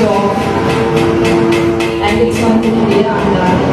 dog and it's going to be and